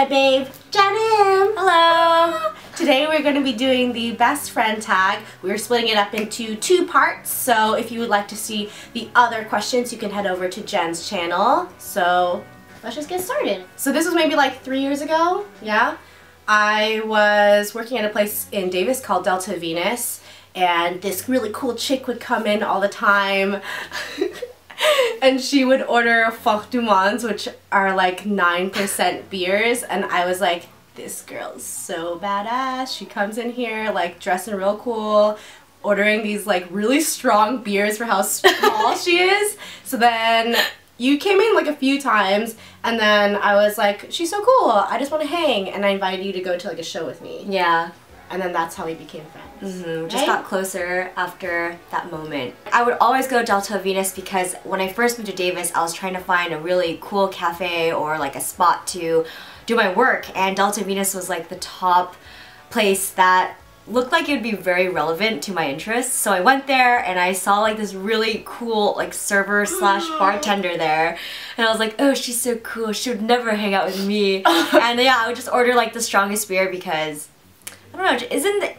my babe, Jenn Im. Hello. Today we're going to be doing the best friend tag. We're splitting it up into two parts, so if you would like to see the other questions, you can head over to Jenn's channel. So let's just get started. So this was maybe like three years ago, yeah? I was working at a place in Davis called Delta Venus, and this really cool chick would come in all the time. and she would order Fin du Monde, which are like 9% beers, and I was like, this girl's so badass. She comes in here like dressing real cool, ordering these like really strong beers for how small she is. So then you came in like a few times and then I was like, she's so cool. I just want to hang. And I invited you to go to like a show with me. Yeah. And then that's how we became friends. Mm -hmm. Just got closer after that moment. I would always go Delta Venus because when I first moved to Davis, I was trying to find a really cool cafe or like a spot to do my work and Delta Venus was like the top place that looked like it would be very relevant to my interests. So I went there and I saw like this really cool like server slash bartender there and I was like, oh, she's so cool. She would never hang out with me. and yeah, I would just order like the strongest beer because don't know, isn't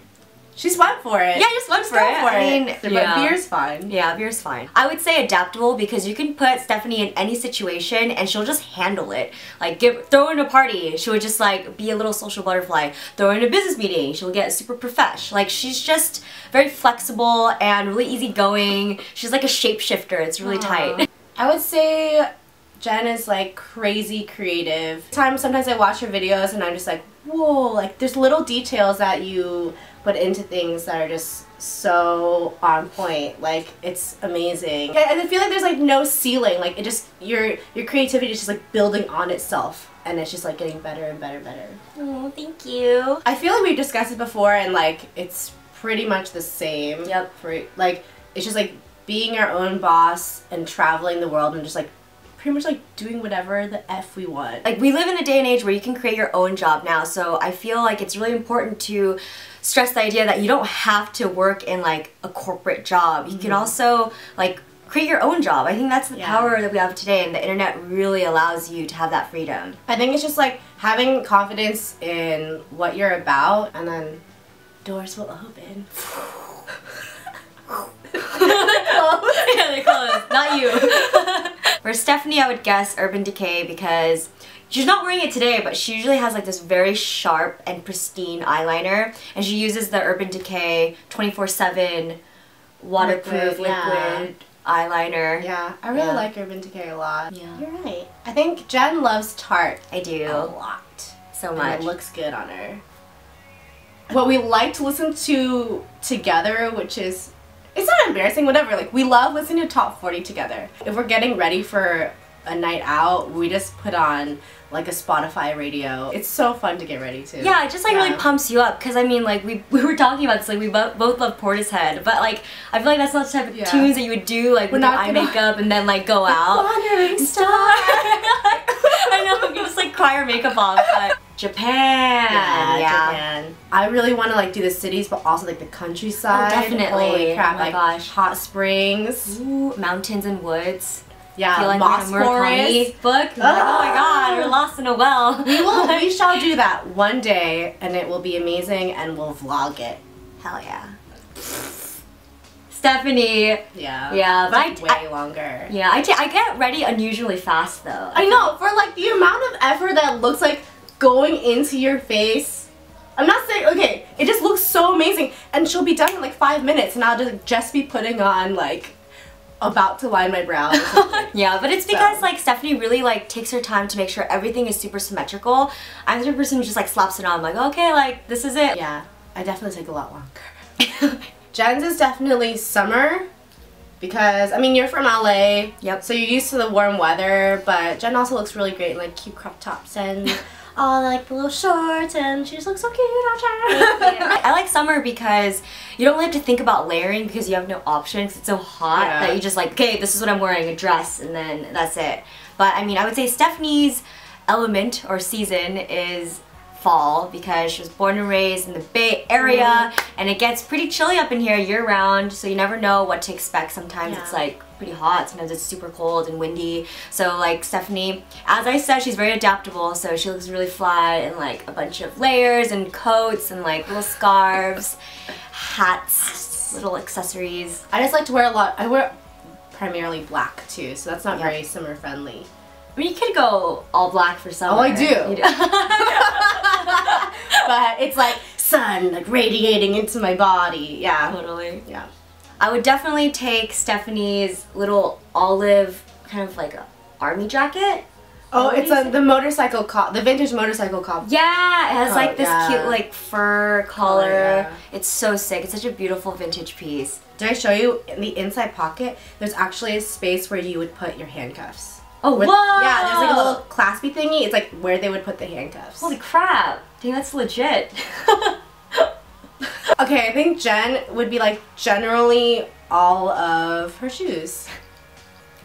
She's went for it. Yeah, just went for it. For I mean, yeah. but beer's fine. Yeah, beer's fine. I would say adaptable because you can put Stephanie in any situation and she'll just handle it. Like, give throw in a party, she would just like be a little social butterfly. Throw in a business meeting, she'll get super profesh. Like, she's just very flexible and really easygoing. She's like a shapeshifter. It's really Aww. tight. I would say Jenn is like crazy creative. Sometimes, sometimes I watch her videos and I'm just like, whoa, like there's little details that you put into things that are just so on point. Like it's amazing. And I feel like there's like no ceiling. Like it just your your creativity is just like building on itself and it's just like getting better and better and better. Oh, thank you. I feel like we've discussed it before and like it's pretty much the same. Yep. For like it's just like being our own boss and traveling the world and just like pretty much like doing whatever the F we want. Like we live in a day and age where you can create your own job now so I feel like it's really important to stress the idea that you don't have to work in like a corporate job. You mm -hmm. can mm-hmm. also like create your own job. I think that's the yeah. power that we have today and the internet really allows you to have that freedom. I think it's just like having confidence in what you're about and then doors will open. yeah, they close. Not you. For Stephanie, I would guess Urban Decay because she's not wearing it today, but she usually has like this very sharp and pristine eyeliner. And she uses the Urban Decay 24-7 waterproof liquid, yeah. eyeliner. Yeah, I really yeah. like Urban Decay a lot. Yeah. You're right. I think Jenn loves Tarte. I do. A lot. So much. And it looks good on her. What we like to listen to together, which is it's not embarrassing, whatever. Like, we love listening to Top 40 together. If we're getting ready for a night out, we just put on like a Spotify radio. It's so fun to get ready to. Yeah, it just like yeah. really pumps you up because I mean like we, we were talking about this like we bo both love Portishead but like I feel like that's not the type of yeah. tunes that you would do like we're with eye makeup and then like go out. Wandering star. I know you just like cry your makeup off but Japan. Yeah, yeah, Japan. I really want to like do the cities, but also like the countryside. Oh, definitely. Holy oh crap! Oh my like gosh. hot springs, Ooh, mountains and woods. Yeah, Feel like Moss Forest book. Oh. Like, oh my ah. god, we're lost in a well. We will. we shall do that one day, and it will be amazing, and we'll vlog it. Hell yeah. Stephanie. Yeah. Yeah, but I, way I, longer. Yeah, I, I get ready unusually fast though. I know for like the amount of effort that looks like going into your face. I'm not saying, okay, it just looks so amazing. And she'll be done in like five minutes and I'll just, just be putting on like about to line my brows. yeah, but it's because so. like Stephanie really like takes her time to make sure everything is super symmetrical. I'm the person who just like slaps it on like, okay, like this is it. Yeah, I definitely take a lot longer. Jenn's is definitely summer because I mean you're from LA. Yep. So you're used to the warm weather, but Jen also looks really great in like cute crop tops and all like the little shorts and she just looks so cute I like summer because you don't really have to think about layering because you have no options. It's so hot yeah. that you just like, okay, this is what I'm wearing, a dress, and then that's it. But I mean, I would say Stephanie's element or season is fall because she was born and raised in the Bay Area mm. and it gets pretty chilly up in here year round so you never know what to expect. Sometimes yeah. it's like pretty hot. Sometimes it's super cold and windy. So like Stephanie, as I said, she's very adaptable. So she looks really fly in like a bunch of layers and coats and like little scarves, hats, little accessories. I just like to wear a lot. I wear primarily black too, so that's not Yep. very summer friendly. I mean, you could go all black for summer. Oh, I do. Do. but it's like sun like radiating into my body. Yeah. totally. Yeah. I would definitely take Stephanie's little olive kind of like a army jacket. Oh, What it's a, the motorcycle cop, the vintage motorcycle cop. Yeah, it has Oh, like this yeah. cute like fur collar. yeah. It's so sick. It's such a beautiful vintage piece. Did I show you in the inside pocket? There's actually a space where you would put your handcuffs. Oh, With- whoa! Yeah, there's like a little claspy thingy. It's like where they would put the handcuffs. Holy crap! Dang, that's legit. Okay, I think Jenn would be like generally all of her shoes.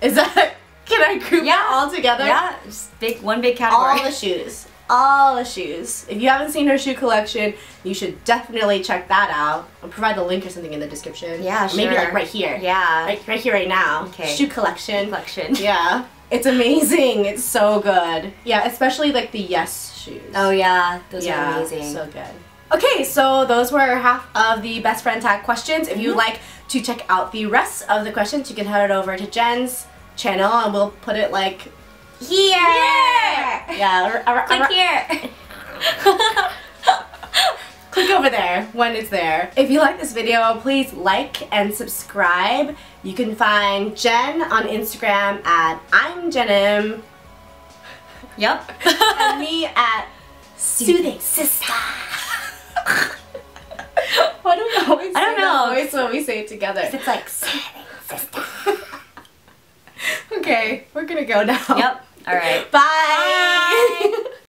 Is that? Can I group Yeah. all together? yeah, just big one big category. All the shoes. All the shoes. If you haven't seen her shoe collection, you should definitely check that out. I'll provide the link or something in the description. Yeah, Or Maybe like right here. yeah. Right, right here, right now. Okay. Shoe collection. collection. Yeah. It's amazing. It's so good. Yeah, especially like the Yes shoes. Oh yeah, those yeah, are amazing. So good. Okay, so those were half of the best friend tag questions. If you'd Mm-hmm. like to check out the rest of the questions, you can head over to Jenn's channel and we'll put it like here. yeah, ar- Click here. click over there when it's there. If you like this video, please like and subscribe. You can find Jen on Instagram at I'm Jenn Im yep. and me at Soothing Sista. Why do we always I don't say that know. voice when we say it together? it's like. okay, we're gonna go now. Yep. All right. Bye.